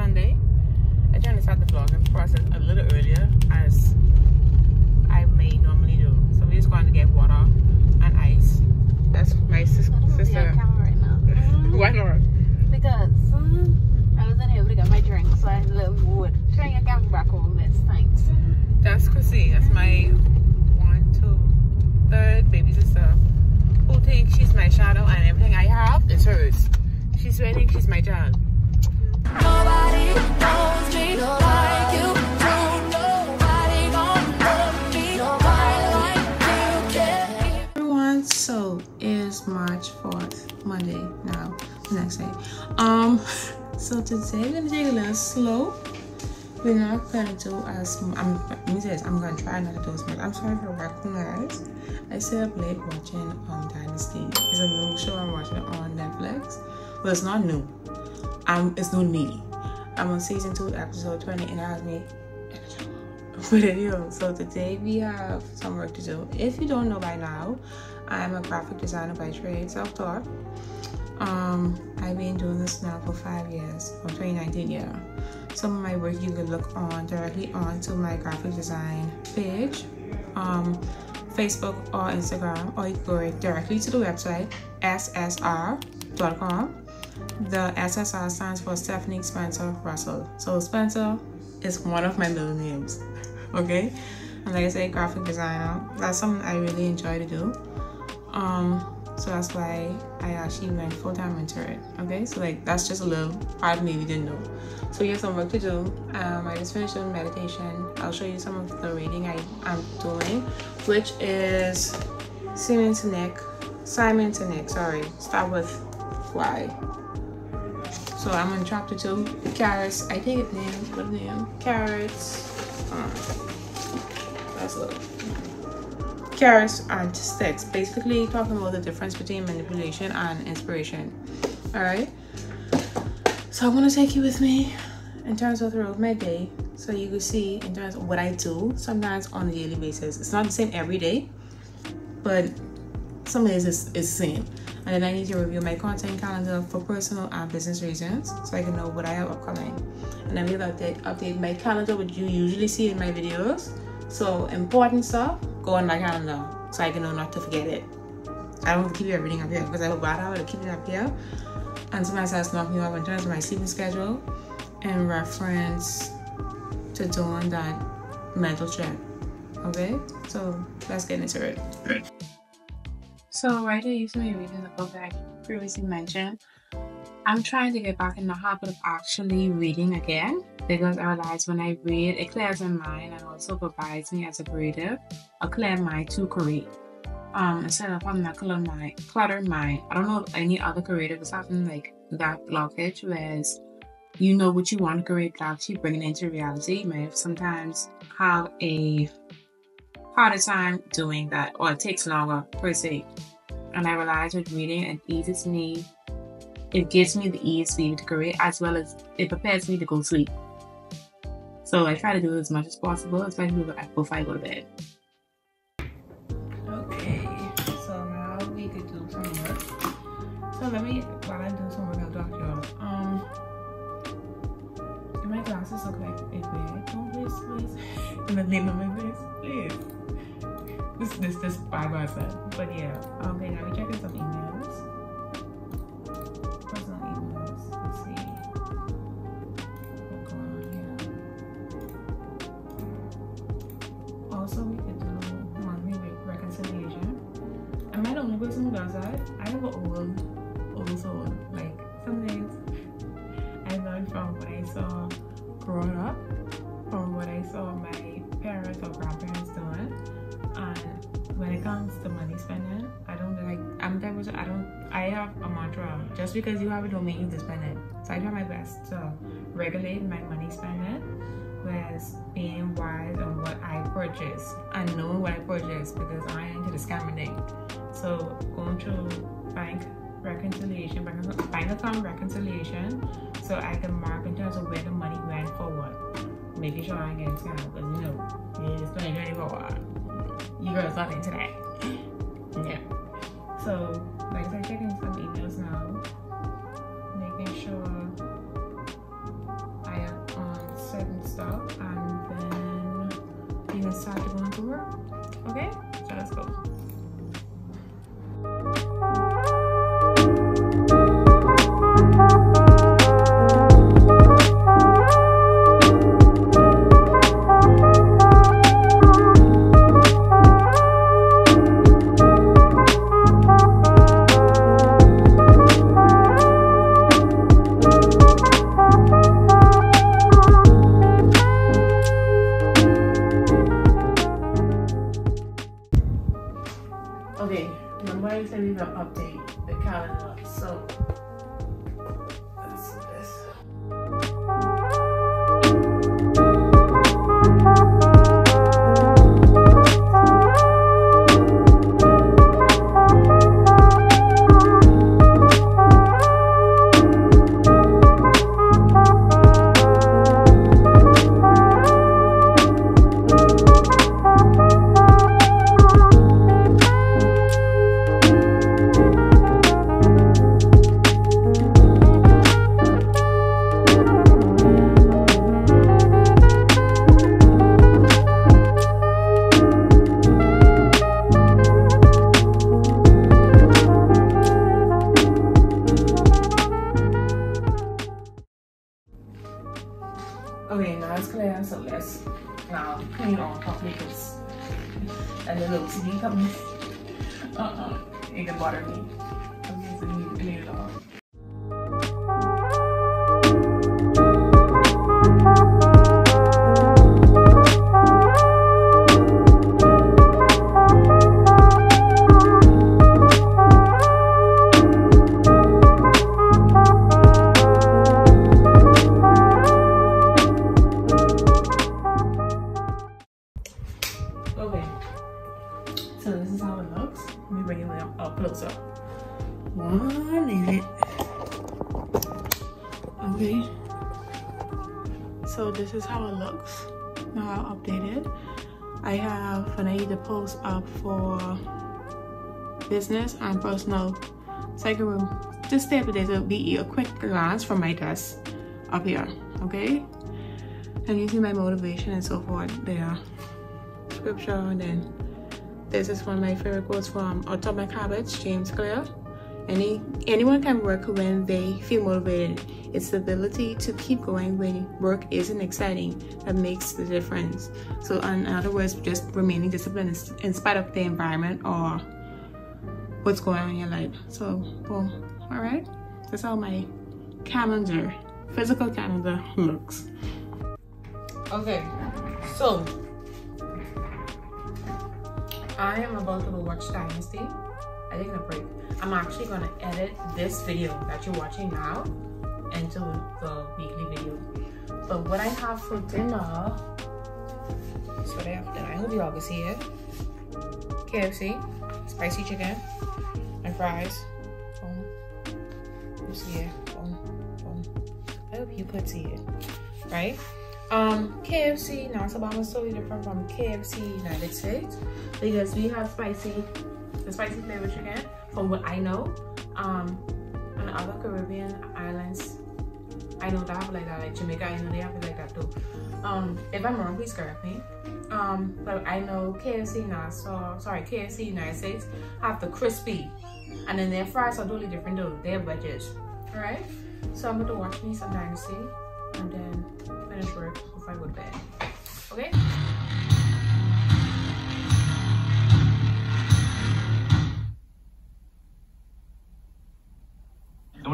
Sunday. I trying to start the vlogging process a little earlier as I may normally do. So we're just going to get water and ice. That's my sis sister. Right Why not? because um, I wasn't able to get my drink, so I love wood. Turn your camera back over this, thanks. That's Chrissy. That's my one, two, third baby sister who thinks she's my shadow and everything I have is hers. She's really think she's my child. So it's march 4th monday now next day. Um so today we're gonna take a little slow. We're not gonna do as i'm i'm gonna try not to do as much. I'm sorry for working guys i stayed up late watching um dynasty. It's a new show i'm watching on netflix but it's not new um it's no needy i'm on season 2 episode 20 and it has me but anyway, so today we have some work to do. If you don't know by now, I'm a graphic designer by trade, self-taught. Um, I've been doing this now for five years, from 2019, yeah. Some of my work you can look on directly onto my graphic design page, um, Facebook or Instagram, or you can go directly to the website, ssr.com. The SSR stands for Stephanie Spencer Russell. So Spencer is one of my middle names. Okay? And like I say, graphic designer. That's something I really enjoy to do. Um, so that's why I actually went full time into it. Okay, so like that's just a little part we didn't know. So you have some work to do. Um, I just finished doing meditation. I'll show you some of the reading I am doing, which is Simon Sinek. Simon Sinek. Sorry, start with Why. So I'm on chapter two. Carrots. I take it name. What name? Carrots. Uh, that's a carrots and sticks. Basically talking about the difference between manipulation and inspiration. Alright. So I'm gonna take you with me in terms of throughout my day so you can see in terms of what I do sometimes on a daily basis. It's not the same every day, but some days it's, it's the same. And then I need to review my content calendar for personal and business reasons so I can know what I have upcoming. And then we'll update, update my calendar, which you usually see in my videos. So important stuff, go on my calendar so I can know not to forget it. I don't to keep everything up here because I a bad habit of keeping it up here. And sometimes that's knocking me up in terms of my sleeping schedule in reference to doing that mental check. Okay? So let's get into it. So right here, you see me reading the book that I previously mentioned. I'm trying to get back in the habit of actually reading again because I realize when I read, it clears my mind and also provides me as a creative a clear mind to create. Um, instead of having that cluttered mind, cluttered mind. I don't know if any other creative is having like that blockage, whereas you know what you want to create, but actually bringing it into reality. You may have sometimes have a harder time doing that, or it takes longer per se. And I realize with reading, it eases me it gives me the ease to create as well as it prepares me to go sleep. So I try to do as much as possible, especially before I go to bed. Okay, so now we could do some work. So let me, while I do some work, I'll talk to y'all. Um, my glasses look like a bag. Don't please, please. In the name of my please. This, this, by myself. But yeah, okay, now we checking some emails. Personal emails. Let's see. What's going on here? Also, we could do monthly re- reconciliation. Am I the only person who does that? I have an old I have a mantra. Just because you have it don't mean you to spend it. So I try my best to regulate my money spending was being wise on what I purchase and knowing what I purchase because I ain't into the scamming thing. So going to bank reconciliation, bank, account reconciliation, so I can mark in terms of where the money went for what. Making sure I ain't getting scammed because you know, it's 2024. You girls not into that. Yeah. So, start to go into work. Okay, so let's go. Uh-uh, it can bother me. I'm just So this is how it looks. Now I'll update it. I have an the post up for business and personal cycle room. Just stay up to date. It'll be a quick glance from my desk up here. Okay. And you see my motivation and so forth there scripture and then this is one of my favorite quotes from Atomic Habits, James Clear. Any anyone can work when they feel motivated. It's the ability to keep going when work isn't exciting that makes the difference. So in other words, just remaining disciplined in- spite of the environment or what's going on in your life. So boom. Alright. That's how my calendar, physical calendar looks. Okay. So I am about to watch Dynasty. I taking a break. I'm actually gonna edit this video that you're watching now into the weekly video. But what I have for dinner is what I have dinner. I hope you all can see it. KFC, spicy chicken, and fries. Boom. You see it. Boom. Boom. I hope you could see it. Right? Um, KFC now Alabama is totally different from KFC United States because we have spicy, the spicy flavor chicken from what I know. Um, the other Caribbean islands, I know they have like that, like Jamaica, I know they have it like that too. Um, if I'm wrong, please correct me. Um, but I know KFC Nassau, sorry, KFC United States have the crispy, and then their fries are totally different though. They're wedges, all right? So I'm going to watch me some Dynasty and then finish work before I go to bed. Okay?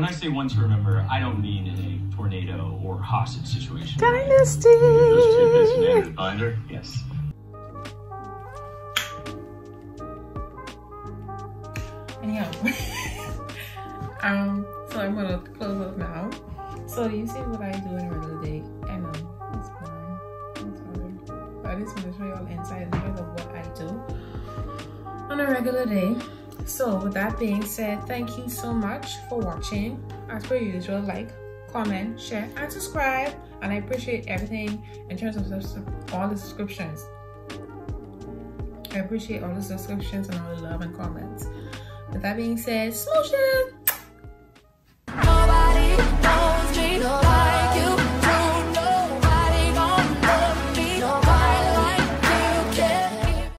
I say one to remember, I don't mean in a tornado or hostage situation. Dynasty! Those two bits binder? Yes. Anyhow, um, so I'm gonna close up now. So you see what I do in a regular day. I know it's boring. I'm sorry, but I just want to show you all inside and of what I do on a regular day. So with that being said, thank you so much for watching. As per usual, like, comment, share, and subscribe. And I appreciate everything in terms of all the subscriptions. I appreciate all the subscriptions and all the love and comments. With that being said, smooches!